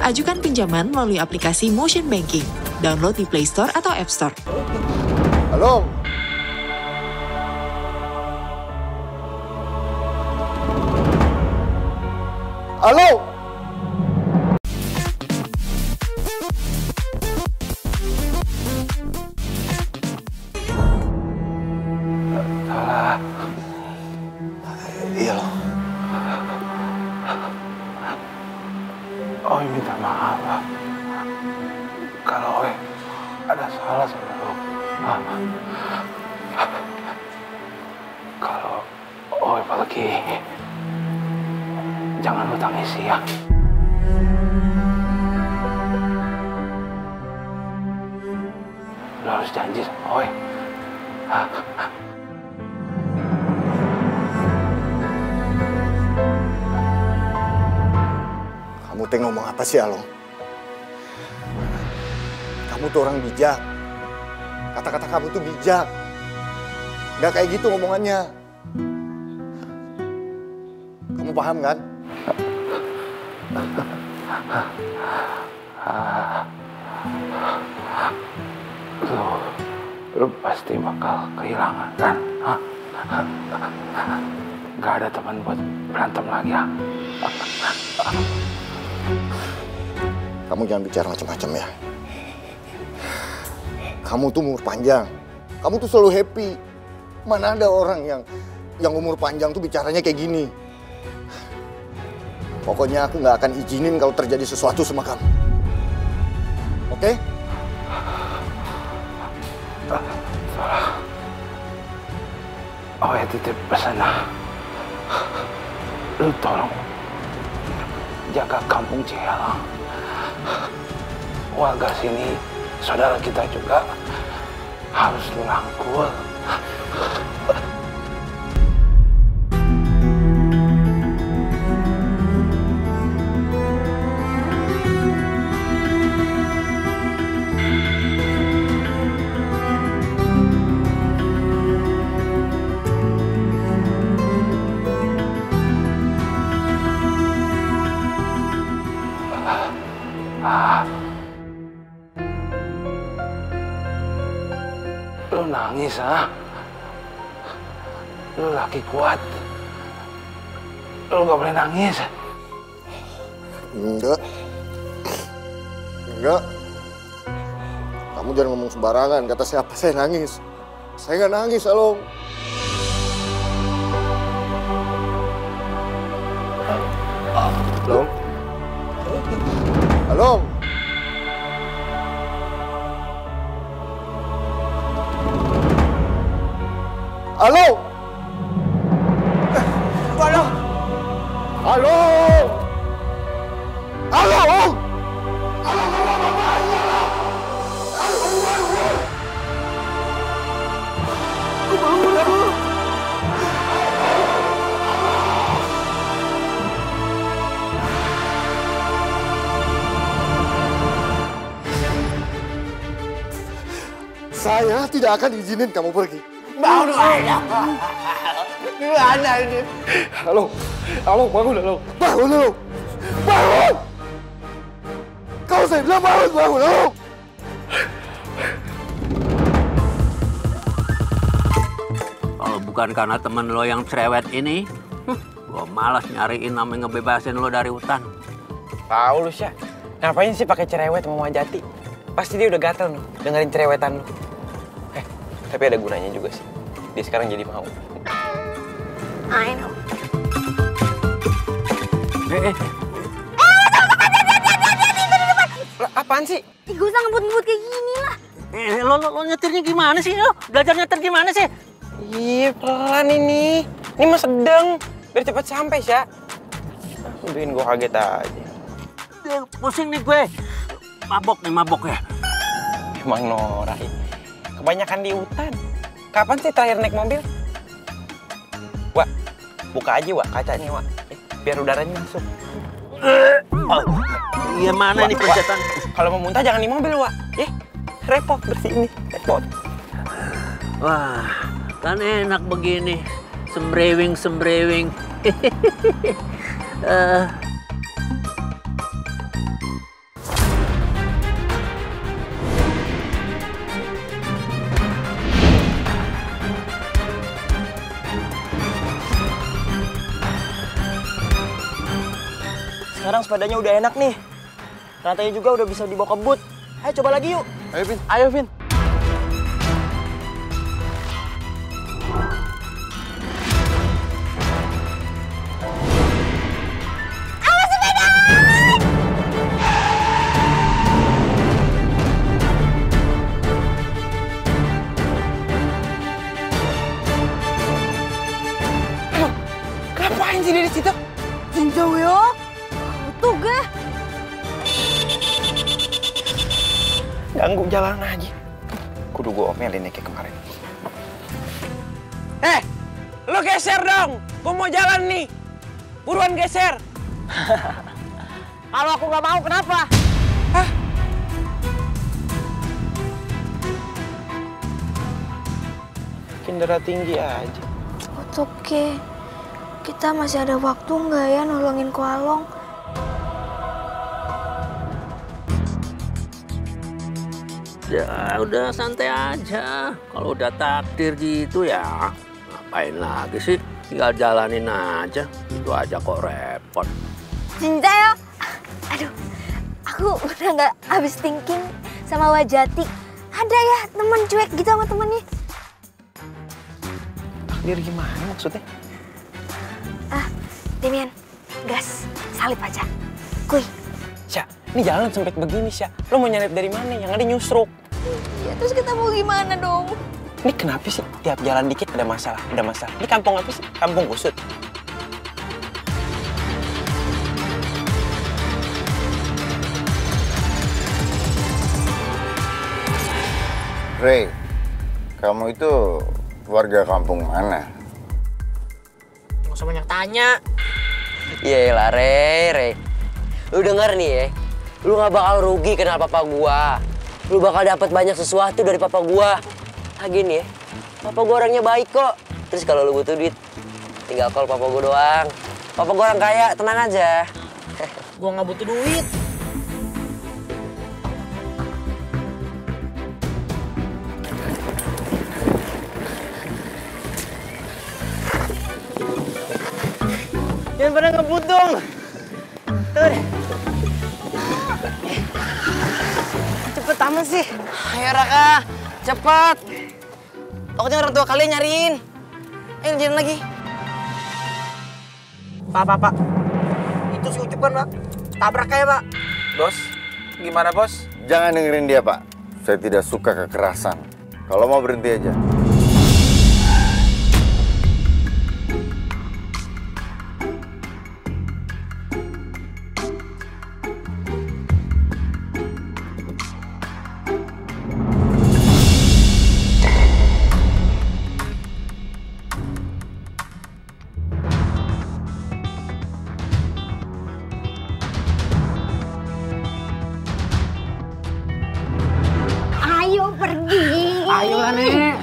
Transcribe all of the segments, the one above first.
Ajukan pinjaman melalui aplikasi Motion Banking. Download di Play Store atau App Store. Halo. Halo. Kalau Oi pergi, jangan lu tangisi ya. Lo harus janji Oi. Kamu teh ngomong apa sih, Along? Kamu tuh orang bijak. Kata-kata kamu tuh bijak. Gak kayak gitu ngomongannya. Kamu paham kan? Lo, lo pasti bakal kehilangan kan? Gak ada teman buat berantem lagi ya? Kamu jangan bicara macam-macam ya. Kamu tuh umur panjang. Kamu tuh selalu happy. Mana ada orang yang yang umur panjang tuh bicaranya kayak gini. Pokoknya aku nggak akan izinin kalau terjadi sesuatu sama kamu. Oke? Oh ya titip pesan. Lu tolong jaga kampung Cihalang. Warga sini, saudara kita juga harus lu あっ。Lu nangis ah. Lu laki kuat. Lu gak boleh nangis. Enggak. Enggak. Kamu jangan ngomong sembarangan. Kata siapa saya nangis. Saya nggak nangis, Along. Halo. Saya tidak akan izinin kamu pergi. Baru ada. Gimana ini? Halo, halo, bangun, halo. Bangun, halo. Bangun! Kau saya bilang bangun, bangun, halo. Kalau bukan karena temen lo yang cerewet ini, gue malas nyariin namanya ngebebasin lo dari hutan. Tahu lu sih. Ngapain sih pakai cerewet sama Jati? Pasti dia udah gatel nih dengerin cerewetan lu. Eh, tapi ada gunanya juga sih. Dia sekarang jadi mau. I know. Eh, eh, apaan sih? Ih, gak usah ngebut-ngebut kayak gini lah. eh, lo, lo, lo nyetirnya gimana sih lo? Belajar nyetir gimana sih? Ih, pelan ini. Ini mah sedang. Biar cepat sampai, Sya. Ah, Bikin gua kaget aja. Eh, Pusing nih gue. Mabok nih, mabok ya. Emang norak ya. Kebanyakan di hutan. Kapan sih terakhir naik mobil? Wak, buka aja, Wak, kacanya, Wak. Eh, biar udaranya masuk. Oh, Iya mana nih pencetan? Kalau mau muntah jangan di mobil, Wak. Eh, repot bersih ini, repot. Wah, kan enak begini. Sembrewing, sembrewing. uh. Sekarang sepedanya udah enak nih. Rantainya juga udah bisa dibawa ke boot. Ayo coba lagi yuk. Ayo, Vin. Ayo, Vin. Ganggu jalan aja. Kudu gue omelin nih kayak kemarin. Eh, lo geser dong. Gue mau jalan nih. Buruan geser. Kalau aku nggak mau, kenapa? Darah tinggi aja. It's okay. Kita masih ada waktu nggak ya nolongin Koalong? Ya udah santai aja. Kalau udah takdir gitu ya ngapain lagi sih? Tinggal jalanin aja. Itu aja kok repot. Cinta ya? Aduh, aku udah nggak habis thinking sama Wajati. Ada ya temen cuek gitu sama temennya. Takdir gimana maksudnya? Ah, Demian, gas, salip aja. Kuy, ini jalan sempit begini, Sya. Lo mau nyalip dari mana? Yang ada nyusruk. ya terus kita mau gimana dong? Ini kenapa sih tiap jalan dikit ada masalah, ada masalah. Ini kampung apa sih? Kampung kusut. Ray, kamu itu warga kampung mana? Nggak usah banyak tanya. Iya lah, Re, Re. Lu denger nih ya, lu gak bakal rugi kenal papa gua. Lu bakal dapat banyak sesuatu dari papa gua. Lagi nih ya, papa gua orangnya baik kok. Terus kalau lu butuh duit, tinggal call papa gua doang. Papa gua orang kaya, tenang aja. Gua nggak butuh duit. Jangan pada ngebut dong. Tuh amat sih. Ayo Raka, cepet. Pokoknya orang tua kalian nyariin. Ayo jalan lagi. Pak, pak, pak. Itu si Ucup kan, pak. Tabrak aja, pak. Bos, gimana bos? Jangan dengerin dia, Pak. Saya tidak suka kekerasan. Kalau mau berhenti aja.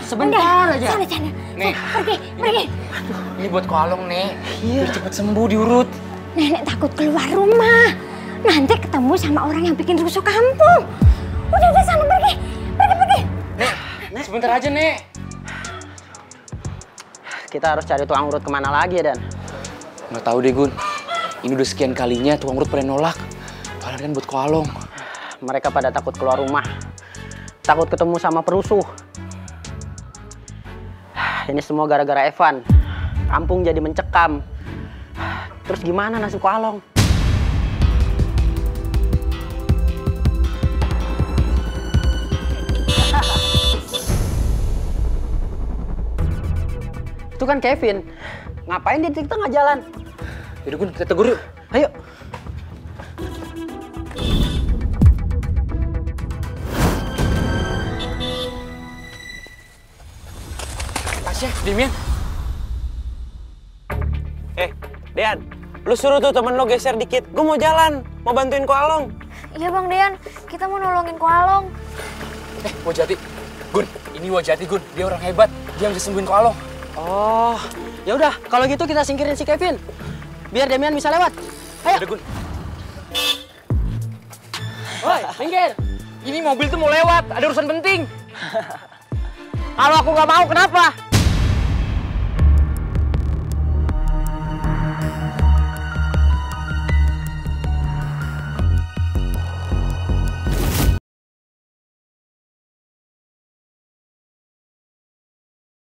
Nek. Sebentar aja. Sana, sana. Nek. Pergi, pergi. Ini buat kolong nih. Biar cepet sembuh diurut. Nenek takut keluar rumah. Nanti ketemu sama orang yang bikin rusuh kampung. Udah, udah sana pergi. Pergi, pergi. Nek, sebentar aja nek. Kita harus cari tukang urut ke mana lagi ya, Dan? Nggak tahu deh Gun. Ini udah sekian kalinya tukang urut pada nolak. Padahal kan buat kolong. Mereka pada takut keluar rumah. Takut ketemu sama perusuh. Ini semua gara-gara Evan. Kampung jadi mencekam. Terus gimana nasib Kualong? Itu kan Kevin. Ngapain dia di tengah jalan? Yaudah Gun, kita tegur yuk. Ayo. Demian. Eh, Dean, lu suruh tuh temen lo geser dikit. Gue mau jalan, mau bantuin Koalong. Iya Bang Dean, kita mau nolongin Koalong. Eh, Wajati. Gun, ini Wajati Gun. Dia orang hebat. Dia bisa sembuhin kolong. Oh, ya udah. Kalau gitu kita singkirin si Kevin. Biar Demian bisa lewat. Ayo. Udah Gun. Woi, minggir. Ini mobil tuh mau lewat. Ada urusan penting. Kalau aku nggak mau, kenapa?